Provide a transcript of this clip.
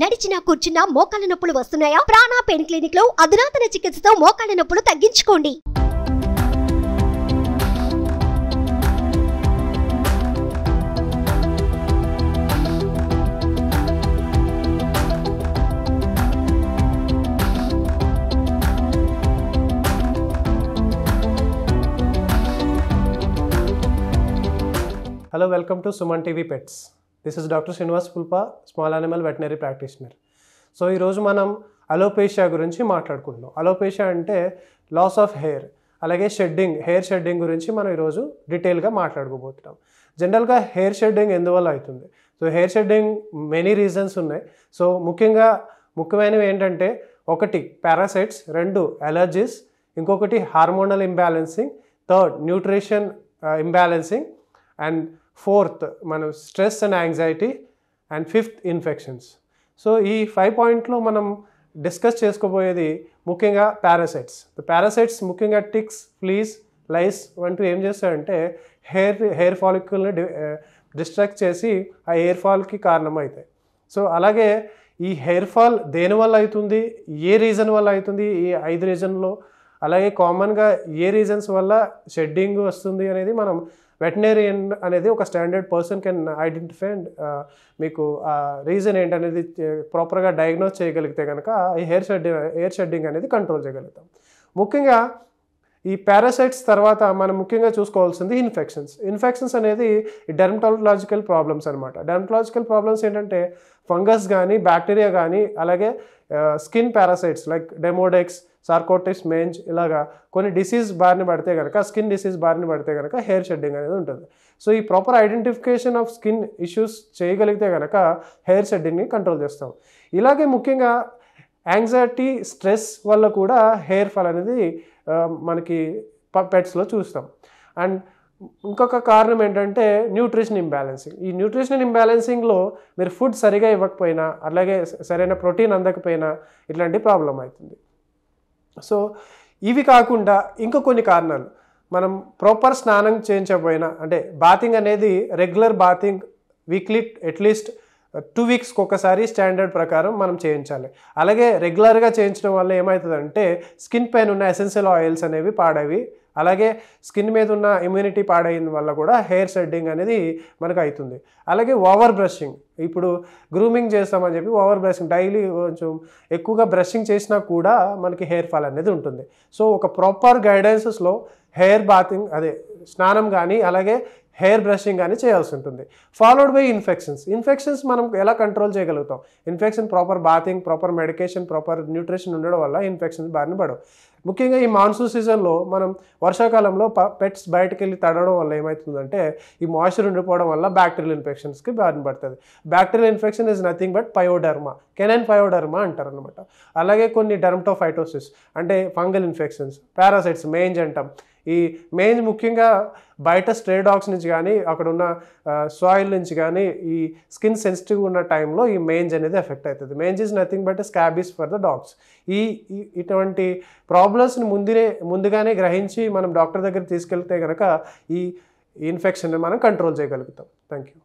నడిచినా కూర్చున్నా మోకాళ్ళ నొప్పులు వస్తున్నాయా? ప్రాణా పెయిన్ క్లినిక్లో అధునాతన చికిత్సతో మోకాళ్ళ నొప్పులు తగ్గించుకోండి. Hello welcome to Suman TV pets this is doctor Srinivas పుల్ప small animal veterinary practitioner so ఈరోజు మనం అలోపేషియా గురించి మాట్లాడుకుంటున్నాం అలోపేషియా అంటే లాస్ ఆఫ్ హెయిర్ అలాగే షెడ్డింగ్ హెయిర్ షెడ్డింగ్ గురించి మనం ఈరోజు డీటెయిల్గా మాట్లాడుకోబోతున్నాం. జనరల్గా హెయిర్ షెడ్డింగ్ ఎందువల్ల అవుతుంది? So hair shedding many reasons ఉన్నాయి. సో ముఖ్యంగా ముఖ్యమైనవి ఏంటంటే ఒకటి పారాసైట్స్ రెండు అలర్జీస్ ఇంకొకటి hormonal imbalancing third nutrition imbalancing and fourth మనం stress and anxiety and fifth infections. So ఈ ఫైవ్ పాయింట్లో మనం డిస్కస్ చేసుకోబోయేది ముఖ్యంగా పారాసైట్స్. పారాసైట్స్ ముఖ్యంగా టిక్స్ ఫ్లీస్ లైస్ వంటివి ఏం చేస్తాయంటే హెయిర్ హెయిర్ ఫాలిక్యుల్ని డిస్ట్రాక్ట్ చేసి ఆ హెయిర్ ఫాల్కి కారణమవుతాయి. సో అలాగే ఈ హెయిర్ ఫాల్ దేనివల్ల అవుతుంది? ఏ రీజన్ వల్ల అవుతుంది? ఈ ఐదు రీజన్లో అలాగే కామన్గా ఏ రీజన్స్ వల్ల షెడ్డింగ్ వస్తుంది అనేది మనం వెటనరియన్ అనేది ఒక standard person can identify and మీకు uh, ఆ రీజన్ ఏంటనేది uh, ప్రాపర్గా డయాగ్నోస్ చేయగలిగితే కనుక ఈ హెయిర్ షెడ్డింగ్ హెయిర్ షెడ్డింగ్ అనేది కంట్రోల్ చేయగలుగుతాం. ముఖ్యంగా ఈ పారాసైట్స్ తర్వాత మనం ముఖ్యంగా చూసుకోవాల్సింది ఇన్ఫెక్షన్స్ ఇన్ఫెక్షన్స్ అనేది డెర్మటాలజికల్ ప్రాబ్లమ్స్ అనమాట డెర్మటాలజికల్ ప్రాబ్లమ్స్ ఏంటంటే ఫంగస్ కానీ బ్యాక్టీరియా కానీ అలాగే skin parasites like demodex sarcoptes mange ఇలాగా కొన్ని డిసీజ్ బారిన పడితే కనుక స్కిన్ డిసీజ్ బారిన పడితే కనుక హెయిర్ షెడ్డింగ్ అనేది ఉంటుంది. సో ఈ proper identification of skin issues చేయగలిగితే కనుక హెయిర్ షెడ్డింగ్ని కంట్రోల్ చేస్తాం. ఇలాగే ముఖ్యంగా యాంగ్జైటీ స్ట్రెస్ వల్ల కూడా హెయిర్ ఫాల్ అనేది మనకి పెట్స్లో చూస్తాం. అండ్ ఇంకొక కారణం ఏంటంటే న్యూట్రిషన్ ఇంబ్యాలెన్సింగ్ ఈ న్యూట్రిషన్ ఇంబ్యాలెన్సింగ్లో మీరు ఫుడ్ సరిగా ఇవ్వకపోయినా అలాగే సరైన ప్రోటీన్ అందకపోయినా ఇట్లాంటి ప్రాబ్లం అవుతుంది. సో ఇవి కాకుండా ఇంకా కొన్ని కారణాలు. మనం ప్రాపర్ స్నానం చేయించకపోయినా అంటే బాతింగ్ అనేది regular bathing weekly at least two వీక్స్కి ఒకసారి స్టాండర్డ్ ప్రకారం మనం చేయించాలి. అలాగే రెగ్యులర్గా చేయించడం వల్ల ఏమవుతుందంటే స్కిన్ పైన ఉన్న ఎసెన్షియల్ ఆయిల్స్ అనేవి పాడవి అలాగే స్కిన్ మీద ఉన్న ఇమ్యూనిటీ పాడైన వల్ల కూడా హెయిర్ షెడ్డింగ్ అనేది మనకు అవుతుంది అలాగే ఓవర్ బ్రషింగ్ ఇప్పుడు గ్రూమింగ్ చేస్తామని చెప్పి ఓవర్ బ్రషింగ్ డైలీ కొంచెం ఎక్కువగా బ్రషింగ్ చేసినా కూడా మనకి హెయిర్ ఫాల్ అనేది ఉంటుంది. సో ఒక ప్రాపర్ గైడెన్సెస్లో హెయిర్ బాతింగ్ అదే స్నానం కానీ అలాగే హెయిర్ బ్రషింగ్ కానీ చేయాల్సి ఉంటుంది. ఫాలోడ్ బై ఇన్ఫెక్షన్స్ ఇన్ఫెక్షన్స్ మనం ఎలా కంట్రోల్ చేయగలుగుతాం? Infection proper bathing proper medication proper nutrition ఉండడం వల్ల ఇన్ఫెక్షన్స్ బారిన పడవు. ముఖ్యంగా ఈ మాన్సూన్ సీజన్లో మనం వర్షాకాలంలో పెట్స్ బయటకు వెళ్ళి తడవడం వల్ల ఏమవుతుందంటే ఈ మాయిశ్చర్ ఉండిపోవడం వల్ల బ్యాక్టీరియల్ ఇన్ఫెక్షన్స్కి బారిన పడుతుంది. Bacterial infection is nothing but pyoderma. Canine pyoderma అంటారు అనమాట అలాగే కొన్ని డర్మటోఫైటోసిస్ అంటే ఫంగల్ ఇన్ఫెక్షన్స్ పారాసైట్స్ మెయిన్స్ అంటాం. ఈ మెయిన్ ముఖ్యంగా బయట స్ట్రే డాగ్స్ నుంచి కానీ అక్కడ ఉన్న సాయిల్ నుంచి కానీ ఈ స్కిన్ సెన్సిటివ్ ఉన్న టైంలో ఈ మెయిన్స్ అనేది ఎఫెక్ట్ అవుతుంది mange is nothing but scabies for the dogs. ఈ ఇటువంటి ప్రాబ్లమ్ ప్రాబ్లమ్స్ని ముందునే ముందుగానే గ్రహించి మనం డాక్టర్ దగ్గర తీసుకెళ్తే కనుక ఈ ఇన్ఫెక్షన్ని మనం కంట్రోల్ చేయగలుగుతాం. Thank you